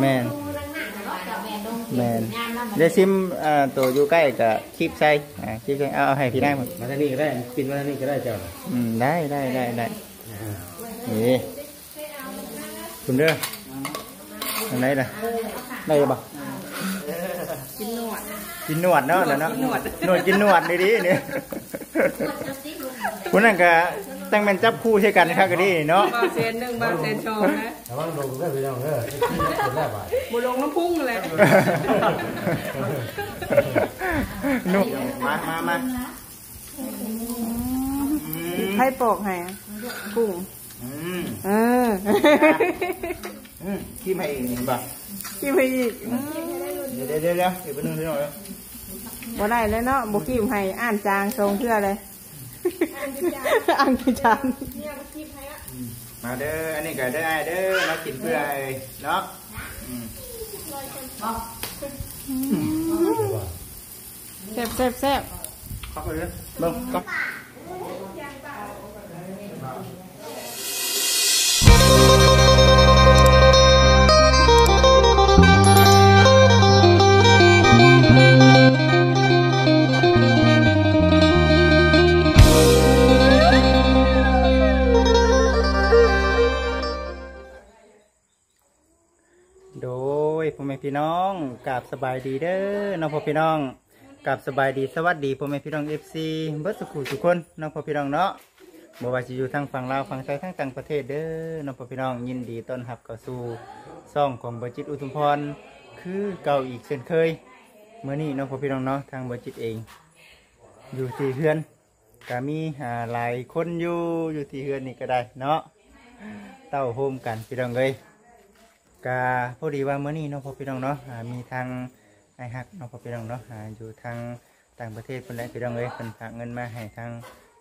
แม่นแม่นเดี๋ยวซิมอ่าตัวอยู่ใกล้กับคลิปใส่อ่าคลิปใส่เอาเอาให้พี่ได้หมดมาทางนี้ก็ได้ปินมาทางนี้ก็ได้เจ้าอืมได้ได้ได้ได้นี่คุณเด้ออันไหนล่ะได้ปะกินหนวดกินหนวดเนาะแล้วเนาะหนวดหนวดกินหนวดดีดีๆนี่คุณนั่นก็ ตั้งเป็นจับคู่ใช่กันครับก็ดีเนาะบาเซนหนึ่งบาเซนสองนะระวังลงได้ไปน้องเด้อเป็นแรกบาทบุลงน้ำพุ่งเลยนุ่มมามามาให้ปอกให้กุ้งอืมเอออืมขี้มาเองนี่ป่ะกินไปอีกเดี๋ยวเดี๋ยวเดี๋ยวเดี๋ยวอีกแป๊บนึงเดี๋ยวหน่อยบ่ได้เลยเนาะบ่กินให้อ่านจางทรงเพื่ออะไร อ่านกี่จานมาเด้อ อันนี้ก็ได้เด้อ มากินเพื่อไอ้เนาะอืมแซ่บแซ่บแซ่บเข้าไปเลยเบิ่ง กราบสบายดีเด้อน้องพ่อพี่น้องกราบสบายดีสวัสดีพ่อแม่พี่น้องเอฟซีเบิร์ดสุขุทุกคนน้องพ่อพี่น้องเนาะบ่ว่าจะอยู่ทางฝั่งลาวฝั่งไทยทั้งต่างประเทศเด้อน้องพ่อพี่น้องยินดีต้อนรับเข้าสู่ซ่องของบจิตอุทุมพรคือเก่าอีกเช่นเคยเมื่อนี้น้องพ่อพี่น้องเนาะทางบจิตเอง อยู่ที่เฮือนก็มีอ่าหลายคนอยู่อยู่ที่เฮือนนี่ก็ได้เนาะเต้าโฮมกันพี่น้องเลย กาพอดีว่าเมื่อนี้เนาะพ่อพี่น้องเนาะอ่ามีทางไอฮักเนาะพ่อพี่น้องเนาะอ่าอยู่ทางต่างประเทศเพิ่นแหละพี่น้องเอ้ยเพิ่นฝากเงินมาให้ทาง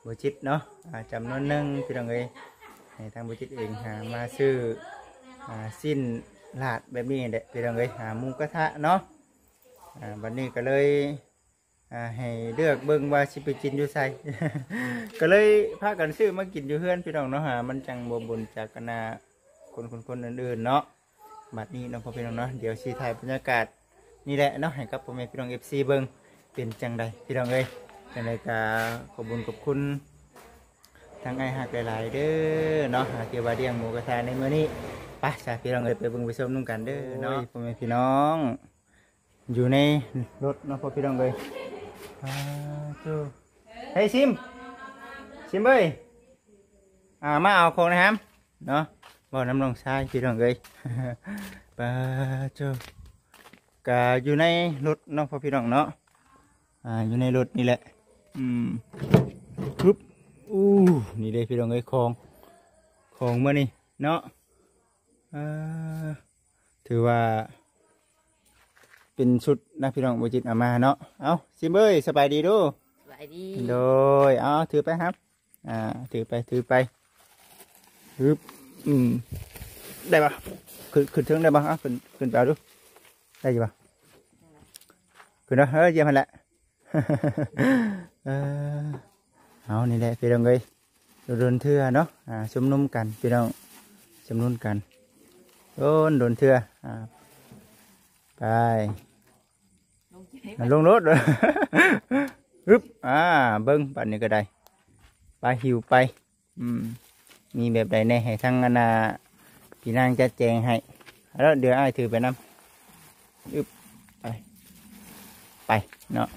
บัจิตเนาะอ่าจำนวนหนึ่งพี่น้องเอ้ยให้ทางบัจิตเองหามาซื้ออ่าสิ้นลาดแบบนี้แหละพี่น้องเอ้ยหาหมูกระทะเนาะอ่าวันนี้ก็เลยอ่าให้เลือกเบิ่งว่าสิไปกินอยู่ไส ก็เลยพากันซื้อมากินอยู่เฮือนพี่น้องเนาะหามันจังบ่บุญจากกันนาคนคนคนอื่นๆเนาะ บัดนี้น้องพ่อพี่น้องเนาะเดี๋ยวชีถ่ายบรรยากาศนี่แหละเนาะให้กับพ่อแม่พี่น้องเอฟซีเบิ้งเป็นจังใดพี่น้องเอ้ยจังใดก็ขอบคุญขอบคุณทางไอ้หักหลายๆเด้อเนาะหาเกี่ยวกับเรียงหมูกระทะในมื้อนี้ไปจ้าพี่น้องเอ้ยไปเบิ่งไปชมนุ่งกันเด้อเนาะพ่อแม่พี่น้อง อยู่ในรถเนาะพ่อพี่น้องเอ้ยอ่าจูเฮ้ยซิมซิมเอ้ยอ่ามาเอาของนะครับเนาะ บ่อน้ำลงทรายพี่น้องเอ้ย ปลาเจ้ากะอยู่ในรถเนาะพ่อพี่น้องเนาะอ่าอยู่ในรถนี่แหละอืมปึ๊บอู้นี่เลยพี่น้องเอ้ยของของเมื่อนี่เนาะอ่าถือว่า เป็นชุดนะพี่น้องบุจิตเอามาเนาะเอาซิมเอ้ยสบายดีดูสวัสดีโดยเอาถือไปครับ อ่าถือไปถือไปฮึบ อืม ได้ปะขึ้นขึ้นเทิงได้ปะอะขึ้นขึ้นไปเอาดูได้อยู่ปะขึ้นแล้วเฮ้ยเยี่ยมมันแหละเออเอานี่แหละพี่น้องเอ้ยโดนเทื่อเนาะอ่าชุมนุมกันพี่น้องชุมนุมกันโดนโดนเทื่ออ่าไปลงรถเลยฮึบอ่าเบิ้งปันนี้ก็ได้ไปหิวไป อืม มีแบบใดแน่ให้ทั้งอนาพี่นางจะแจงให้แล้วเดี๋ยวไอ้ถือไปน้ำอึบไปไปเนาะ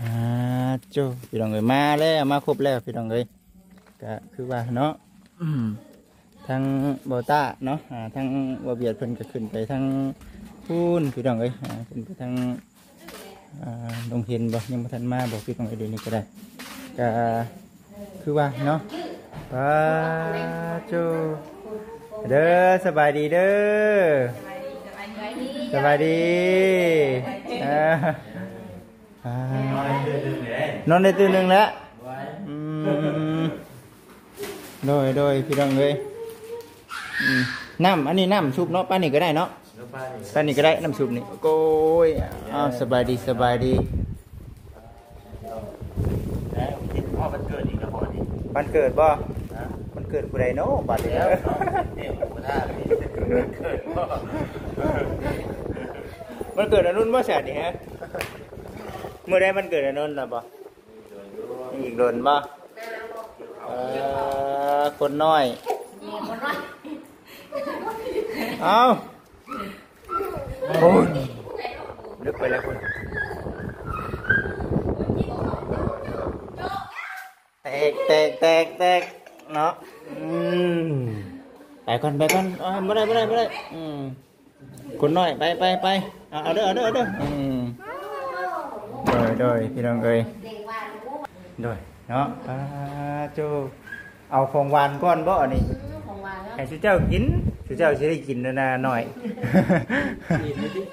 อ่าโจพี่น้องเอ้ยมาแล้วมาครบแล้วพี่น้องเอ้ยก็คือว่าเนาะอืมทางโบต้าเนาะอ่าทางบเบียดเพิ่นก็ขึ้นไปทางพูนพี่น้องเอ้ยขึ้นไปทางลงเห็นบ่ยังบ่ทันมาบอกพี่ของไอเดี๋ยวนี้ก็ได้ก็คือว่าเนาะ ปาโจเด้อสบายดีเด้อสบายดีอ่าอ่านอนได้ตื่นหนึ่งแล้วอืมโดยโดยพี่น้องเลยอืมน้ำอันนี้น้ำซุปเนาะป้านนี่ก็ได้เนาะตอนนี้ก็ได้น้ำซุปนี่โก้ยอ้าวสบายดีสบายดีแล้วพ่อมันเกิดอีกแล้วบ่นี่วันเกิดบ่วันเกิดผู้ใดเนาะบัดนี้แล้วเนี่ยหมูทะนี่เกิดพ่อมันเกิดอนนุนบ่แสนนี่ฮะเมื่อใดมันเกิดอนนุนล่ะบ่อีกโดนบ่คนน้อยเอาโอ้ยลึกไปแล้วคุณแตกแตกแตกแตก เนาะอืมไปก่อนไปก่อนเอาไม่ได้ไม่ได้ไม่ได้อืมคุณน้อยไปไปไปเอาเอาเด้อเอาเด้อเอาเด้ออืมโดยโดยพี่น้องเอ้ยโดยเนาะอ่าโจเอาของหวานก้อนบ่อันนี้ของหวานแล้วให้สุเจ้ากินสุเจ้าจะได้กินนาหน่อย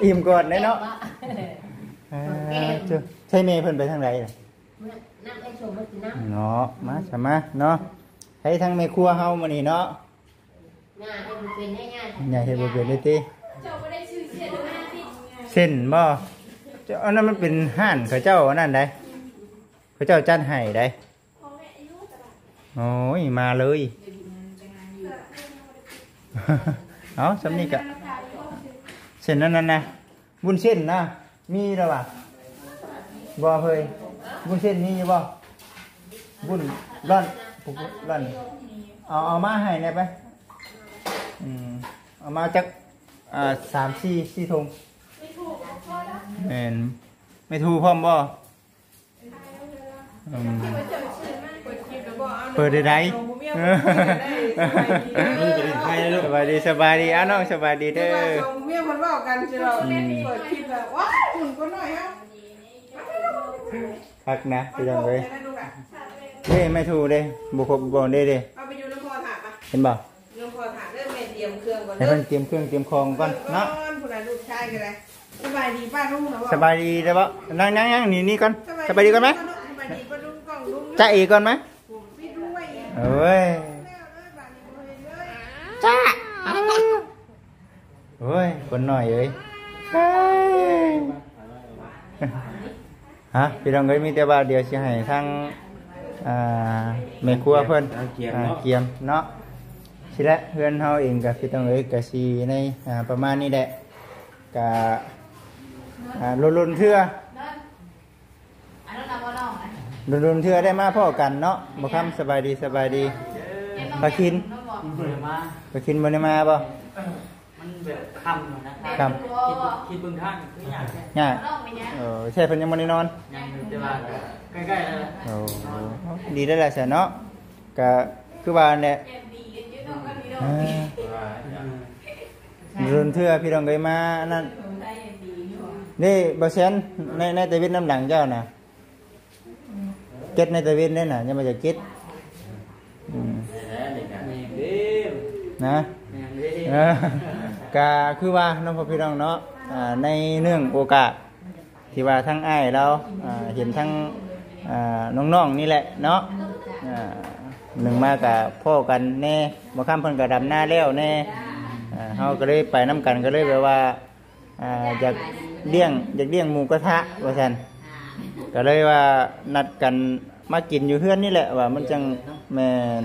อิ่มก่อนได้เนาะอ่าเจ้าใช่เมย์เพิ่นไปทางไหนล่ะน้ำไอ้ชมมันกินน้ำเนาะมาใช่มาเนาะ ให้ทางแม่ครัวเฮามานี่เนาะงานให้มันเป็นให้งานอย่าเฮ็ดบ่เป็นเด้ติเส้นบ่เจ้าอันนั้นมันเป็นห้านเขาเจ้าอันนั้นได้เขาเจ้าจัดให้ได้โอ้ยมาเลยเอาสำนี้กะเส้นนั้นนั่นนะบุญเส้นนะมีหรือเปล่าบ่เคยบุญเส้นมีอยู่บ่บุญร่อน ปุกร่อนเอาเอามาให้ได้ไปอืมเอามาจักอ่าสามสี่สี่ถุงแม่นไม่ถูกพร้อมบ่อืมเปิดได้ไดเออสบายดีสบายดีอ้าน้องสบายดีเด้อเมียคนบอกกันจะเราเปิดคลิปแบบว้าหุ่นก็หน่อยเอ้าพักนะพี่น้องเลยได้ลูกอะ เด้ไม่ถูกเด้บุคคลบอลเด้เด้เอาไปดูน้ำพอถาดปะเห็นบ่น้ำพอถาดเริ่มเมเตรียมเครื่องก่อนให้เพิ่นเตรียมเครื่องเตรียมของก่อนเนาะผู้ใดลูกชายกันเลยสบายดีป้าลุงนะสบายดีเด้อบ่นั่งนั่งนั่งนี่นี่ก่อนสบายดีก่อนไหมสบายดีป้าลุงกล้องลุงจ้าอีกก่อนไหมพี่ด้วยเอ้ยจ้าโอ้ยคนหน่อยเอ้ยเฮ้ยฮะพี่น้องเอ้ยมีแต่ว่าเดี๋ยวสิให้ทาง อ่าแม่ครัวเพิ่นเอาเกียร์อ่าเนาะเกียมเนาะสิละเพื่อนเฮาเองกับพี่ต้องเอ้ยกับสีในอ่าประมาณนี้แหละกับอ่าลุนลุนๆเทื่ออันนั้นเราก็ลองนะลุนลุนๆเทื่อได้มาพ่อกันเนาะบ่คำสบายดีสบายดีปลาคินน้องบอกเปิดมาปลาคินบ่ได้มาบ่มัน แบบคำอยู่นะคครัรับคิดคิดเบื้องข้างคืออยากแค่ยากลองไปเนี่ยเออใช่เพิ่นยังบ่ได้นอนยังอยู่แต่ว่าใกล้ๆแล้วนะโอ้ดีได้วแหละซะเนาะก็คือว่าเนี่ยอ่าลุนๆเทื่อพี่น้องเอ้ยมาอันนั่นนี่บอเซนในในตะวินน้ำหลังเจ้านะเก็ดในตะวินนี่น่ะยังมาจากเก็ดอืมแล้วนี่กันแม่งเด้อนะ ก็คือว่าน้องพ่อพี่น้องเนาะในเนื่องโอกาสที่ว่าทั้งอ้ายเราเห็นทั้งน้องๆนี่แหละเนาะหนึ่งมากับพ่อกันแน่มาข้ามเพิ่นกับดำหน้าแล้วแน่เฮาก็เลยไปน้กันก็เลยแบบว่าอยากเลี้ยงอยากเลี้ยงหมูกระทะว่าซั่นก็เลยว่านัดกันมากินอยู่เพื่อนนี่แหละว่ามันจังแมน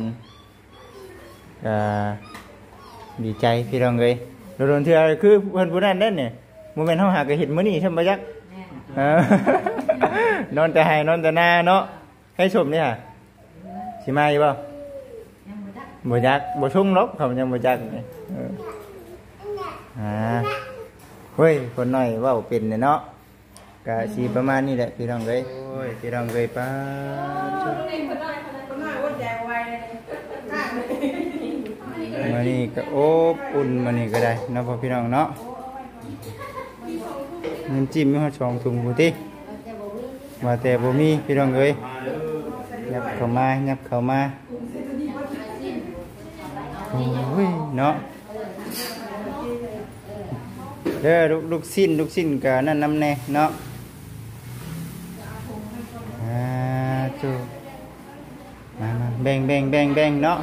ดีใจพี่น้องเลย โดนๆเทื่อคือเพิ่นผู้นั้นเด้นเนี่ยโมเมนต์เฮาหาก็เห็นมื้อนี้ใช่บ่จักเออนอนแต่ให้นอนแต่หน้าเนาะให้ชมนี่ค่ะสิมาอยู่บ่ยังไม่ได้บ่จักบ่ชุ่มหรอกเขายังบ่จักนี่เอออ่าเฮ้ยคนน้อยเว้าเป็นเนี่ยเนาะก็สิประมาณนี้แหละพี่น้องเอ้ยโอ้ยพี่น้องเอ้ยป้าจุ๊บ คนน้อยอดแดงไว้เลยข้างเลย มานี่ก็โอบอุ่นมานี่ก็ได้นาะพ่อพี่น้องเนาะน้ำจิ้มมีฮอดสองถุงกูติแต่บอกว่าแต่บ่มีพี่น้องเอ้ยยับเข้ามายับเข้ามาโอ้ยเนาะเด้อลูกลูกสิ้นลูกสิ้นก็นั่นน้ำแน่เนาะอ่าจูมามาแบ่งแบ่งแบ่งแบ่งเนาะ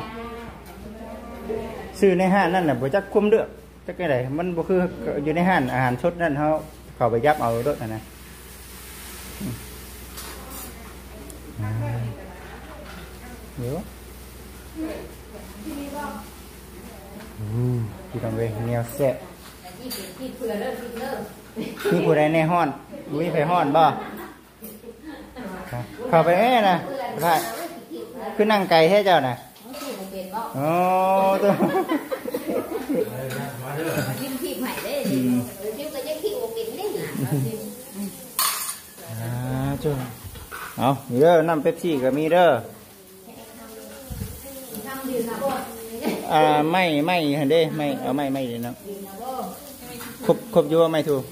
ซื้อในห้างนั่นน่ะบ่จักคุมเลือกจักไดมันบ่คืออยู่ในห้างอาหารสดนั่นเฮาเข้าไปยับเอาโดดนั่นนะเดี๋ยวอู้พี่ต้องไปแนวแซ่บที่เป็นที่เพื่อเลิกที่เลิกมีผู้ใดในห้อนมีไผห้อนบ่เข้าไปแม่นะได้คือนั่งไกลแท้เจ้าน่ะที่มัน เป็นบ่โอ้ตัวมาเด้อทิมทิมใหม่ได้ทิมก็ยังทิมกินได้หนาอ่าจ้าเอามีเด้อน้ำเป๊ปซี่ก็มีเด้อทำดีนะบ่อ่าไม่ไม่เห็นเด้ไม่เอาไม่ไม่เลยเนาะดีนะบ่ครบครบอยู่ว่าไม่ถูก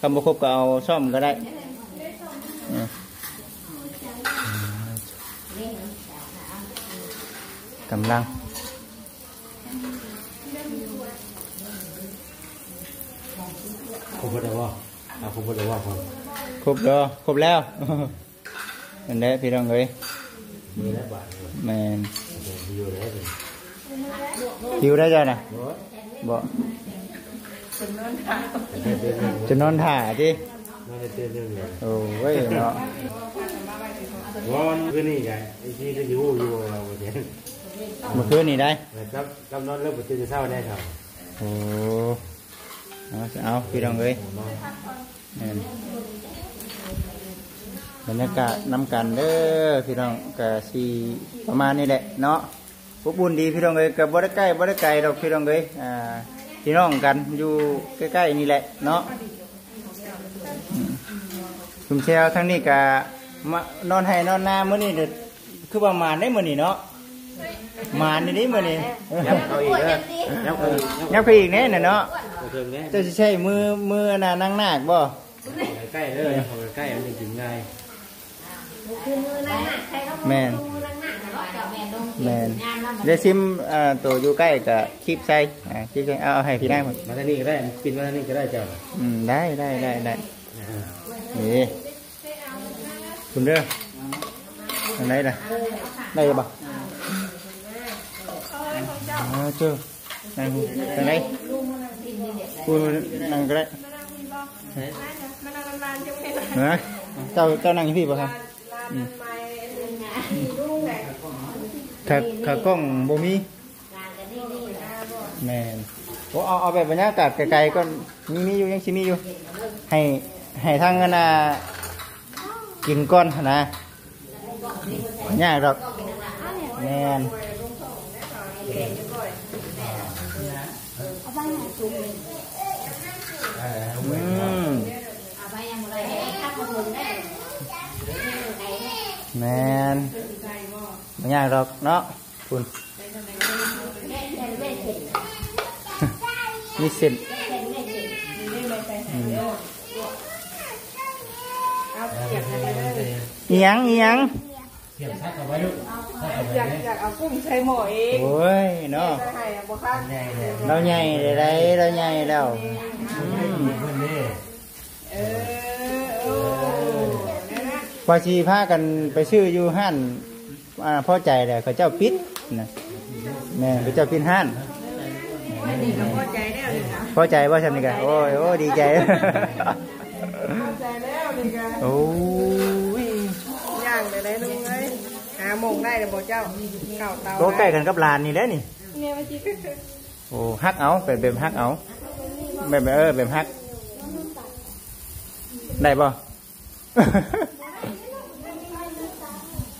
คำบ่ครบก็เอาซ่อมก็ได้ อืมกำลังผมบ่ได้ว่าเอาผมบ่ได้ว่าผมครบแล้วครบแล้วนั่นแหละพี่น้อง เอ้ยมีแล้วบาทเลยแมนผมอยู่แล้วเลยหิวได้จ้ะน่ะโอ้ยบ่เต้นเต้นเต้นจะนอนถ่าจิไม่ได้เต้นเต้นเลยโอ้ยเนาะวันคือนี่ไงไอ้ที่ก็อยู่อยู่เราเนี่ยเมื่อคืนนี่ได้ครับกำนอนเริ่มปวดจะเศร้าได้ครับโอ้เอาเอาพี่น้องเอ้ยแม่นบรรยากาศนำกันเด้อพี่น้องกะสีประมาณนี้แหละเนาะอบอุ่นดีพี่น้องเอ้ยกับบ่ได้ใกล้บ่ได้ไกลดอกพี่น้องเอ้ยอ่าพี่น้องกันอยู่ใกล้ๆนี่แหละเนาะอืมชุมเชลทั้งนี้กะมานอนให้นอนหน้ามื้อนี้เด้อคือประมาณได้มื้อนี้เนาะ มานนี่ดิมื้อนี้ยับเขาอีกเด้อยับเขาอีกยับไปอีกแน่น่ะเนาะเขาเทิงแน่เจ้าสิใช้มือมือน่ะนั่งนาคบ่ใกล้เลยเขาใกล้มันถึงง่ายคือมือนั่งหนักใครก็แม่นมือนั่งหนักนะว่าเจ้าแม่นงแม่นงานมันเดี๋ยวซิมเอ่อตัวอยู่ใกล้กับคลิปใส่อ่าคลิปใส่เอาเอาให้พี่ได้หมดมาทางนี้ก็ได้ปินมาทางนี้ก็ได้เจ้าอืมได้ได้ได้ได้นี่คุณเด้ออันไหนล่ะได้บ่อ๋อเจ้านั่งทางไหนคุณนั่งก็ได้เฮ้ยเจ้าเจ้านั่งอยู่พี่ป่ะ ครับอืมถ้าถ้ากล้องบ่มีงานกันนี่นี่นะแม่นโอ้เอาเอาแบบบรรยากาศไกลๆก็มีมีอยู่ยังชิมีอยู่ ให้ให้ทางนั้นน่ะกินก้อนนะยากหรอกแม่น อืมเอาไปยังไรให้ข้าวคนได้แม่นไม่ยากหรอกเนาะคุณมีเส้นอืมเอาเก็บอะไรเลยอีหยังอีหยังเสียบซักเอาไว้ลูกซักเอาไว้อยากอยากเอากุ้งใส่หม้อเองโอ้ยเนาะจะให้อะบ่ครับใหญ่เลยเราใหญ่เลยได้เราใหญ่แล้วอืมเพื่อนนี่เออโอ้นั่นนะพอชีพากันไปซื้ออยู่ห้านอ่าพอใจเลยเขาเจ้าปิดนะแม่เขาเจ้าปิดห้านนี่ก็พอใจแล้วนี่นะพอใจว่าทำนี่กันโอ้ยโอ้ดีใจพอใจแล้วนี่ก็โอ้ย ย่างเลยได้ลุงเอ้ยหาหมงได้ เลยบ่เจ้าเก่าเตาโตใกล้กันกับลานนี่แหล้วนี่เนี่ยมาจิโอ้ฮักเอาแบบแบบฮักเอาแบบแบบเออแบบฮักได้ป่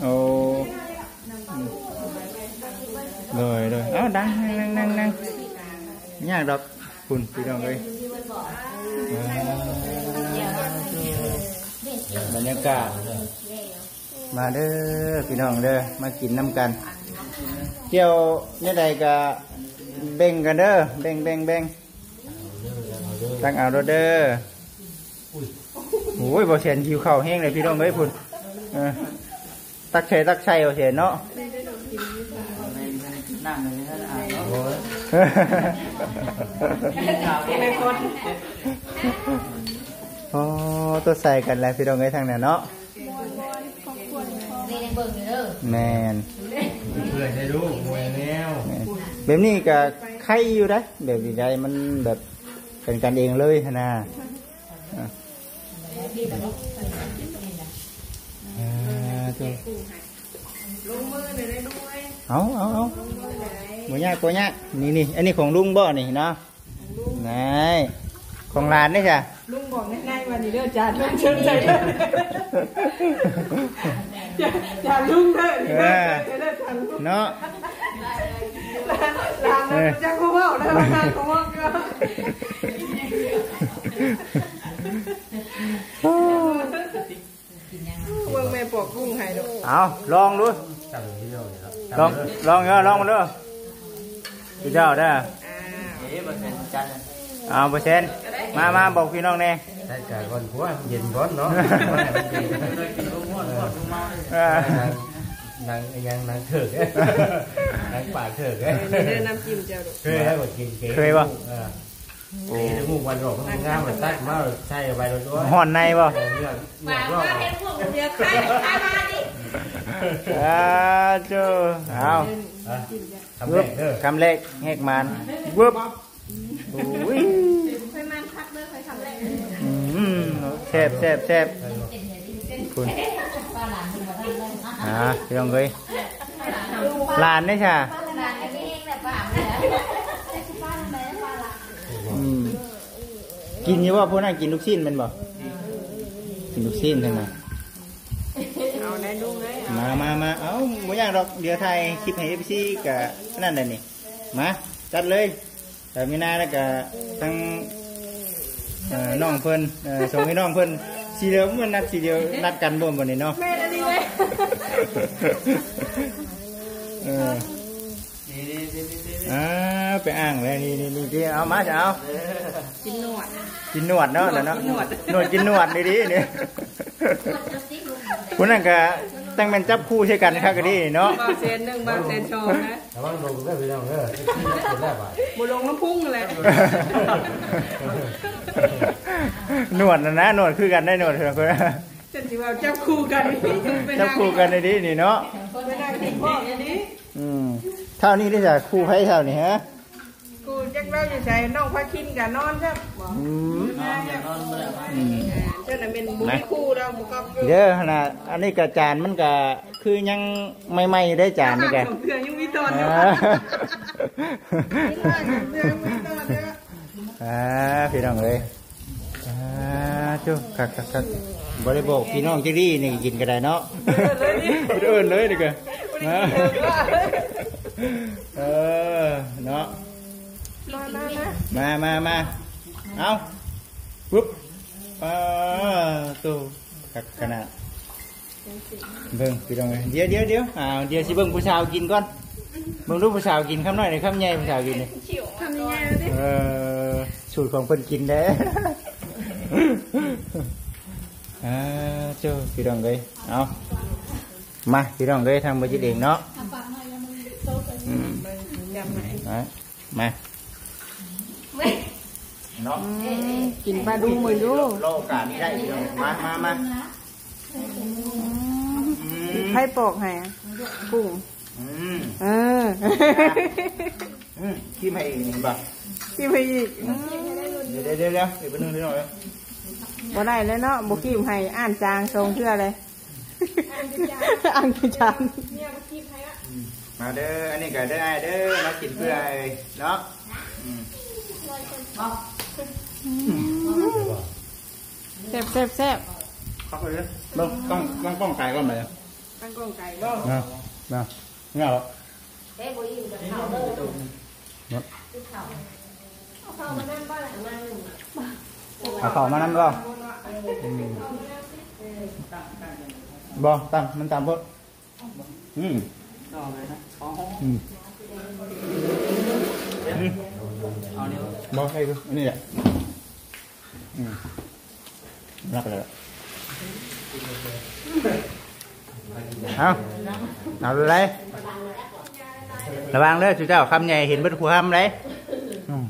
โอ้เลยเลยเอ้าดังนั่งนั่งนั่งยากดอกคุณพี่น้องเลยบรรยากาศ มาเด้อพี่น้องเด้อมากินน้ำกันเกี่ยวเนี่ยใดก็เบ่งกันเด้อเบ่งเบ่งเบ่งตั้งเอาเด้อเด้อโอ้ยบ่เสียนหิวข้าวแห้งเลยพี่น้องเอ้ยพุ่นเออตักใส่ตักใส่บ่เสียนเนาะนั่งเลยท่านอ่านเนาะเป็นคนอ๋อตัวใส่กันแล้วพี่น้องเอ้ยทางนั้นเนาะนี่ใน เบิ่งอยู่เด้อแมนเพื่อนได้รู้มวยแนวแม่นแบบนี้ก็ใครอยู่ได้อแบบนี้ได้มันแบบเป็นกันเองเลยหั้นนะอะอ่าตัวลงมือเลยได้ลุงเอ้ยเอาเอาเอาหมูยากกว่ายากนี่นี่อันนี้ของลุงบ่นี่เนาะลุงไงของร้านนี่จ้ะ ลุงบอกง่ายๆวันนี้เด้อจานลุงเชิญใจเด้อจานจานลุงเด้อนี่เด้อเด้อจานลุงเนาะลางแล้วจะกูเว้าแล้วลางกูเว้าก็เบิ่งแม่ปอกกุ้งให้ดอกเอาลองดูตั้งที่เดียวเลยครับลองลองเนาะลองมาดูพี่เจ้าได้ออ่าเอ๊ะมันเป็นจันทร์เอาเปอร์เซ็นต์ มามาบอกพี่น้องแน่ใช้กายก่อนผัวเย็นก่อนเนาะเลยกินลูกม้วนม้วนลูกเมาเออนางยังนางเถิกนางปากเถิกเด้อน้ำจิ้มเจ้าดอกเคยให้กดกินเก๋เคยป่ะเออโอ้ยมูวันหลอกมันง่ายมันตัดมาใช่ไปแล้วด้วยห่อนในป่ะเรื่องเรื่องมารอบว่าเห็นพวกเดียวใครใครมาดิอ้าเจ้าเอาทำแรกเด้อคำเล็กแหกมันวึบโอ้ยเคย แซ่บแซ่บแซ่บคุณอ่าพี่น้องเอ้ยหลานนี่ค่ะกินอยี่ว่าพวกนั้นกินลูกชิ้นแมันบ่กินลูกชิ้นใช่ไหมเอาแน่ลุงเลยมามามาเอ้าบ่อยากดอกเดี๋ยวไทยคลิปให้เอฟซี่กับนั่นแหละนี่มาจัดเลยแต่มีนาแล้วก็ทั้ง เอ่อน้องเพิ่นเอ่อส่งให้น้องเพิ่นสีเดียวมันนัดสีเดียวนัดกันบ่บ่นี่เนาะ แม่อันนี้เลยเออนี่นี่นี่นี่นี่อ่าไปอ้างเลยนี่นี่นี่ที่เอามาจะเอากินหนวด กินหนวดเนาะแล้วเนาะกินหนวดหนวดกินหนวดดีดีๆนี่คุณนั่นก็ ตั้งเป็นจับคู่ใช่กันครับก็ดีเนาะบาเซนหนึ่งบาเซนสองนะระวังลงได้ไปน้องเด้อที่เป็นแรกอะบุลงน้ำพุ่งเลยหนวดนะนะหนวดคือกันได้หนวดเถอะคุณจนสิว่าจับคู่กันนี่ไปจับคู่กันในดีนี่เนาะไปนั่งกินพ่ออันนี้อืมเท่านี้ได้จากคู่ไพ่เท่านี้ฮะกูจักเล่าอยู่ใจน้องพาคินกับนอนครับบอกอืมนอนอย่านอนไม่ได้อืมเจ้าน่ะเป็นบุญคู่เราบุกับอยู่เด้อขนาดอันนี้กระจานมันก็คือยังไม่ไหม้ได้จานนี่แกเพื่อนยังมีตอนอยู่อ่าเพื่อนยังมีตอนเด้ออ่าพี่น้องเลยอ่าจุคักคักคักบริบอกพี่น้องที่นี่นี่กินก็ได้เนาะเอินเลยนี่แกนะเออเนาะนอนนะนะมามามาเอาปุ๊บอ่าตู้คักขนาดเบิ่งพี่น้องเลยเดี๋ยวเดี๋ยวเดี๋ยวอ่าเดี๋ยวสิเบิ่ งผู้สาวกินก่อนเบิ่งรูปผู้สาวกินคำน้อยหน่อยคำใหญ่ผู้สาวกินนี่ทำยังไงดิเออสูตรของเพิ่นกินเด้อ่าเจ้าพี่น้องเลยเอามาพี่น้องเลยทางบริจิตเองเนาะอืมยำไหนมามา เนาะกินปลาดูมือดูโลกาสได้พี่น้องมามามาอืมให้ปอกให้อะกุ้งอืมเอออืมขี้ให้อีกหนึ่งบ่ะที่ไปอีกเดี๋ยวเดี๋ยวเดี๋ยวเดี๋ยวอีกเป็นหนึ่งเดี๋ยวหน่อยบ่ได้แล้วเนาะบ่คิมให้อ่านจางทรงเพื่ออะไรอ่านจางมาเด้ออันนี้ก็ได้เด้อมากินเพื่อไอ้เนาะอืม แซ่บแซ่บแซ่บเข้าไปเลยต้องต้องต้องป้องกันก่อนไหมอะตั้งกล้องไก่บ่นะนะเงาเอ้ยบุยอยู่กับเขาเด้อเนาะเอาเข้ามานั่งบ้านหลังนั่งหนึ่งเอาเข่ามานั่นก็บอตามมันตามพดอืมนอนเลยนะอ๋ออืมอืมเอานิ้วบอให้ดูอันนี้แหละอืม รักเลยเอาเอาดูเลยระวังเลยจุเจ้าคำใหญ่เห็นเบิดหัวคำเลยอืม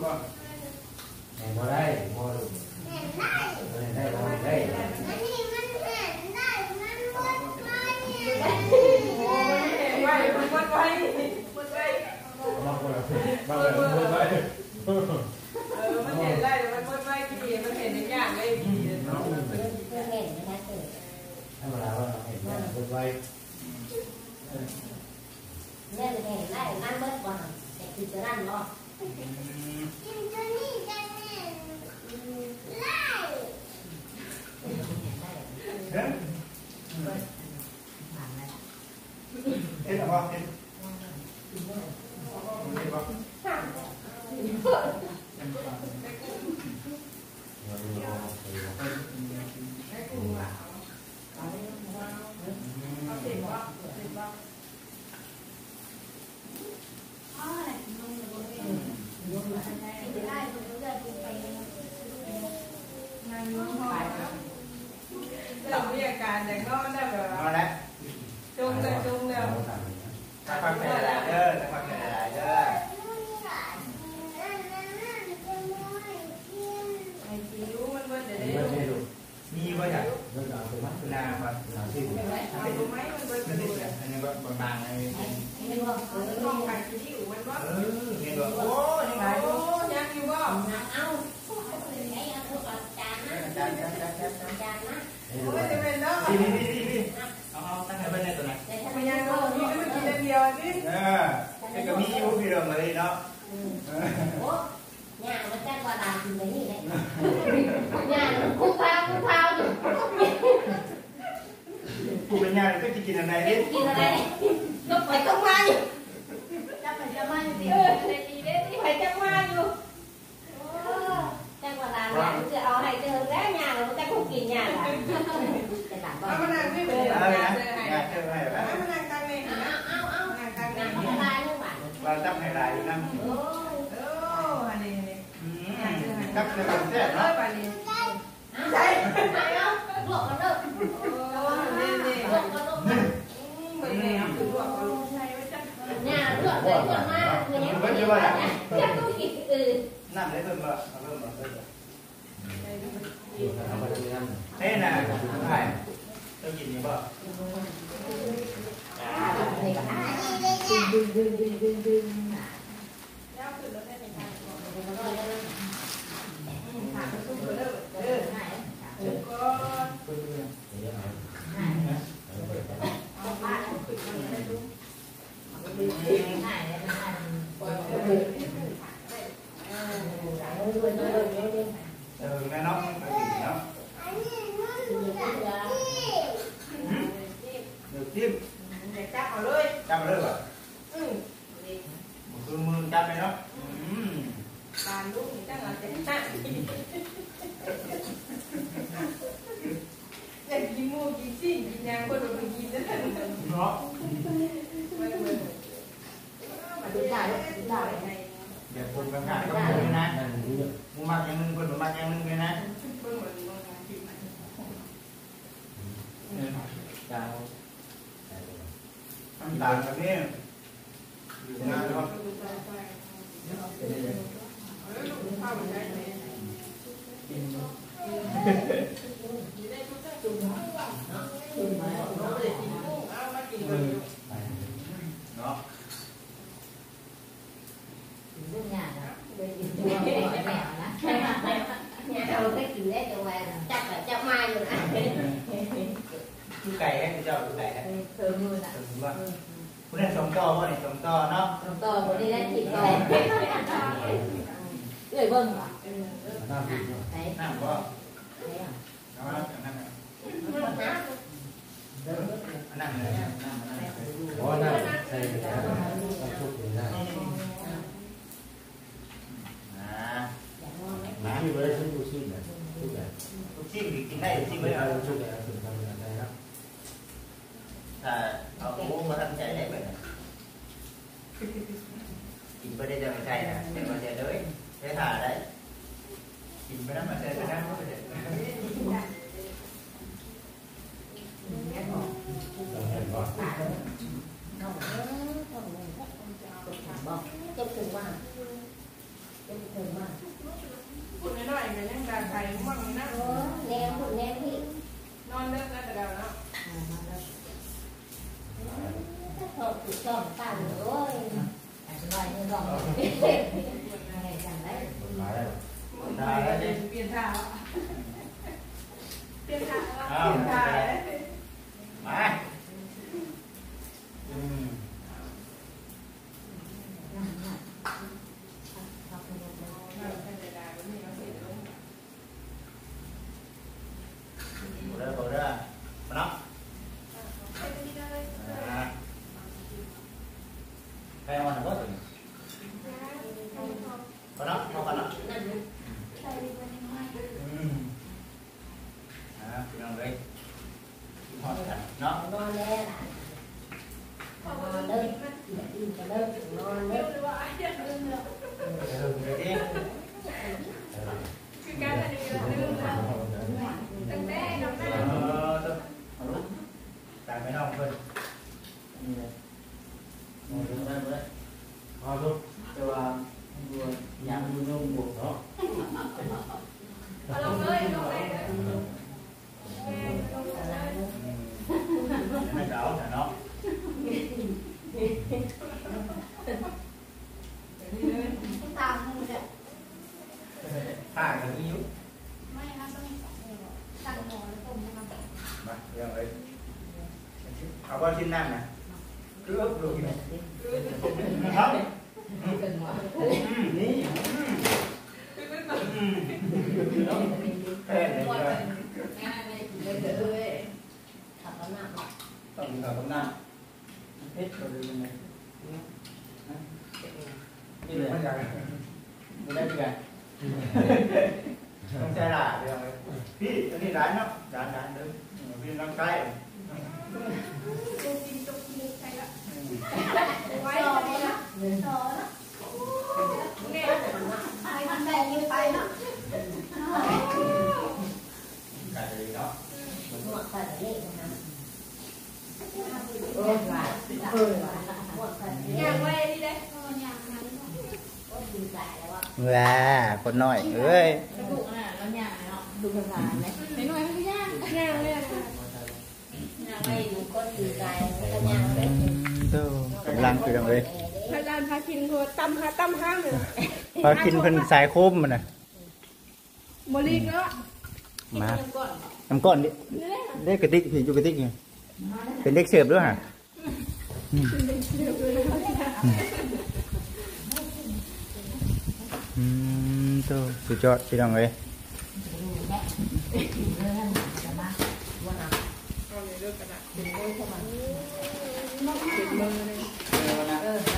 lá. เริ่มมีอาการแต่ก็ได้แบบนองแล้วจงเลยจงแล้ว เออ พี่พี่พี่พี่เอาเอาตั้งให้ไว้ในตัวไหนไม่ยังก็นี่ก็กินเดียวนี่เออไอ้ก็มีอยู่พี่เราเลยเนาะโอ้ย่ามันจะกว่าดานอยู่ในนี่เลยานคุ้มพาคุ้มพาวอยู่เป็นย่าก็จะกินอะไรดิกินอะไร cắt ra làm thế đó bà đi đấy này á. Luộc nó được nhà luộc đấy luộc mà người nhé. Bandung kita nggak kena. Lagi mau gizi gini aku udah begini ป้าอย่างนี้ยุบไม่ครัต้องสั่งหมอสั่งหมอแล้วผมนะครับมาเรื่องเลยเอาว่าที่นั่งนะเลือบลูนะครับนี่แค่ไหนต้องมีขับหน้าเพชรเราดูยังไงนี่เลยไม่ได้ไม่ได้ không xe lại rồi พี่อันนี้ร้านเนาะร้านร้านเดิมพี่น้องใกล้ไว้เลยนะต่อนะเนี่ยไปทำแบบนี้ไปเนาะไก่เนาะมันหมดแต่เละนะเออหวานเออหวานหมดแต่เนี่ยไว้ ว้าคนน้อยเอ้ยดุน่ะแล้วย่างเนาะดูภาษาไหมไม่หน่อยไม่ย่างย่างเลยนะย่างไม่ดูก้นดูใจแล้วก็ย่างเลยโตกำลังคือจังเลยพระจานพากินโคตั้มหาตั้มห้างเลยพอกินเพิ่นสายโคมมันน่ะบริกเนาะมาน้ำก้อนดิเด็กกระติกพี่อยู่กระติกนี่เป็นเด็กเสิร์ฟด้วยฮะ อืมโตสุดยอดพี่น้องเลย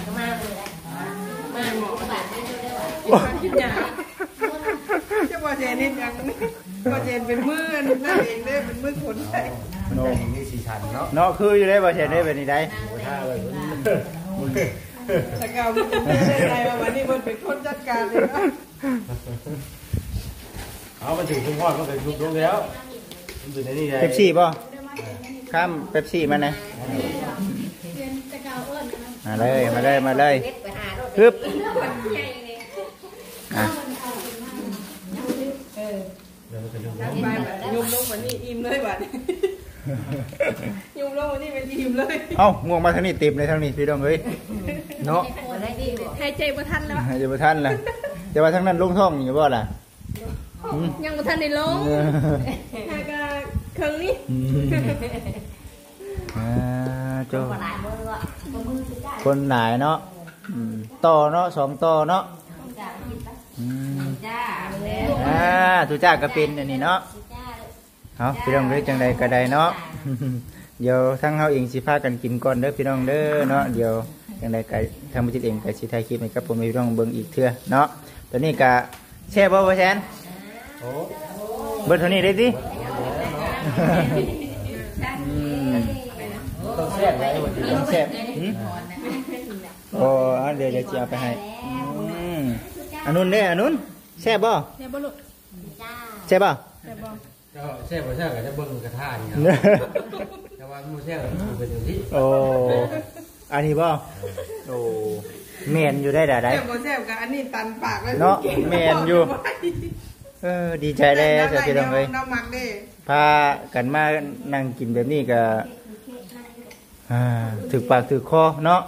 ก็มาเลยมาหมอกระบาดไม่ได้ว่าคิดหยาจะว่าเจนนี่ยังว่าเจนเป็นมือนั่นเองเด้เป็นมือคนไทยมันได้มีสีชันเนาะเนาะคืออยู่ได้บ่เช่นได้เป็นนี่ได้ถ้าเลย แต่เก่ามันเป็นได้ใจว่าวันนี้มันเป็นคนจัดการเลยนะเอามันถึงทุ่งหอดมันก็ลุกลงแล้วมันอยู่ในนี่ไงเป๊ปซี่ป่ะข้ามเป๊ปซี่มาหน่อยเรียนตะเกาเอิญนะมาเลยมาเลยมาเลยเล็กไปหาโรฮึบอะเดี๋ยวมันจะลุกไปแบบยุมลงวันนี้อิ่มเลยบัดยุมลงวันนี้เป็นอิ่มเลย เอ้าง่วงมาทางนี้ติมเลยทางนี้พี่น้องเอ้ย เนาะคนได้ดีกว่าหายใจบ่ทันแล้วอย่าไปท่านล่ะจะว่าทางนั้นลงท้องอยู่บ่ล่ะอืมยังบ่ทันได้ลงหากะเครื่องนี้อืมอ่าโจคนหลายมือว่ามือสุดได้คนหลายเนาะอืมต่อเนาะสองต่อเนาะจ้ากินปะอืมจ้าแล้วอ่าทุจ้าก็เป็นอันนี้เนาะจ้าเอาพี่น้องเด้อจังใดก็ได้เนาะเดี๋ยวทั้งเฮาเองสิพากันกินก่อนเด้อพี่น้องเด้อเนาะเดี๋ยว จังใดก็ทางบ่จิตเองก็สิถ่ายคลิปให้กับผมพี่น้องเบิ่งอีกเทื่อเนาะตอนนี้ก็แช่บ่บ่แซนโอ้เบิดเท่านี้ได้สิอืมต้องแซ่บไว้วันนี้ต้องแซ่บหืมโอ้อะเดี๋ยวเดี๋ยวจะเอาไปให้อืมอันนู้นเด้ออันนู้นแซ่บบ่เนี่ยบ่ลูกจ้าแซ่บบ่แต่บ่เจ้าแซ่บบ่แซ่บก็จะเบิ่งกระทะนี่แต่ว่ามันแซ่บมันเป็นอย่างนี้โอ้ อันนี้บ่โอ้แม่นอยู่ได้ด่าได้แซ่บบ่แซ่บกับอันนี้ตันปากเลยเนาะแม่นอยู่ เออดีใจแล้วเสียพี่น้องเอ้ยน้ำหมักเด้พากันมานั่งกินแบบนี้ก็อ่าถึกปากถึกคอเนาะ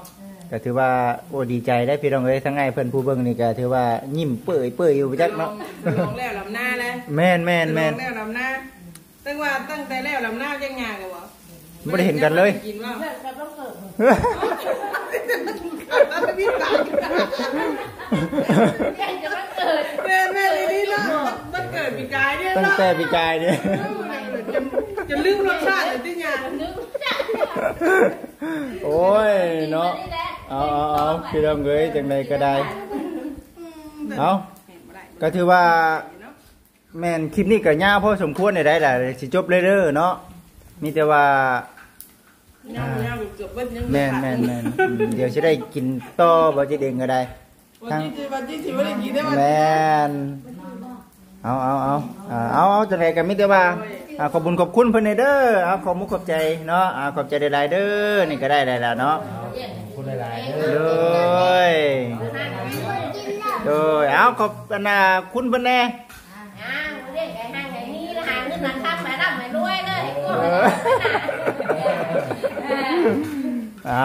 ก็ถือว่าโอ้ดีใจได้พี่น้องเอ้ยทั้งไงเพิ่นผู้เบิ่งนี่ก็ถือว่ายิ้มเปื่อยเปื่อยอยู่จักเนาะลองแล้วลำหน้าแล้วแม่นแม่นแม่นลองแล้วลำหน้าตั้งว่าตั้งแต่แล้วลำหน้ายังงานกันวะ บ่ได้เห็นกันเลยกินว่าเลิกกับต้องเกิดตั้งแต่พี่ตายแค่จะมาเกิดแม่แม่เลยนี่เนาะมันเกิดปีกายเนี่ยตั้งเนาะแต่ปีกายเนี่ยจะจะลืมรสชาติเลยที่งานนึกจ้าโอ้ยเนาะเอาเอาเอาพี่น้องเอ้ยจังใดก็ได้เอาก็ถือว่าแม่นคลิปนี้ก็ยาวพอสมควรได้ได้ล่ะสิจบเลยเด้อเนาะ มีแต่ว่าย่างย่างจบวันยังแม่นแม่นแม่นอืมเดี๋ยวจะได้กินต่อบ่จิเองก็ได้ วันที่วันที่สิไม่ได้กินได้วันแม่นเอาเอาเอาอ่าเอาเอาจังไดกันมิแต่ว่าอ่าขอบคุญขอบคุณเพิ่นเด้อเอาขอบมุกขอบใจเนาะอ่าขอบใจหลายๆเด้อนี่ก็ได้หลายแล้วเนาะคุณหลายๆเด้โดอยโดยเอาขอบอันน่ะคุณเพิ่นแน่ อ่าเรียกไอ้ห้างไอ้นี่ละหางนึกหลังคำมาดับมาด้วย เลยเออเอา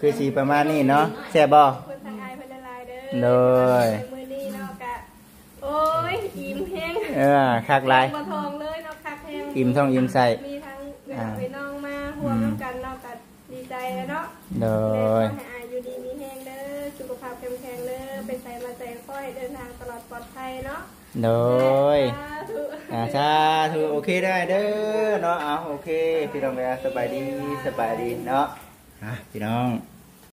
คือสีประมาณนี้เนาะแซ่บบ่คนทางอายเพิ่นละลายเด้อโดยมื้อนี้เนาะกะโอ้ยอิ่มแห้งเออคักหลายบ่ทองเลยเนาะคักแห้งอิ่มท้องอิ่มใส่มีทั้งเวลาไปน้องมาห่วงน้ำกันเนาะก็ดีใจแล้วเนาะโดแม่ยขอให้อายุดีมีแห้งเด้อสุขภาพแข็งแรงเด้อเป็นไสมาใจค่อยเดินทางตลอดปลอดภัยเนาะโดยสาธุ อ่าชาถือโอเคได้เด้อเนาะเอาโอเค พี่น้องเอ้ยสบายดีสบายดีเนาะอะพี่น้อง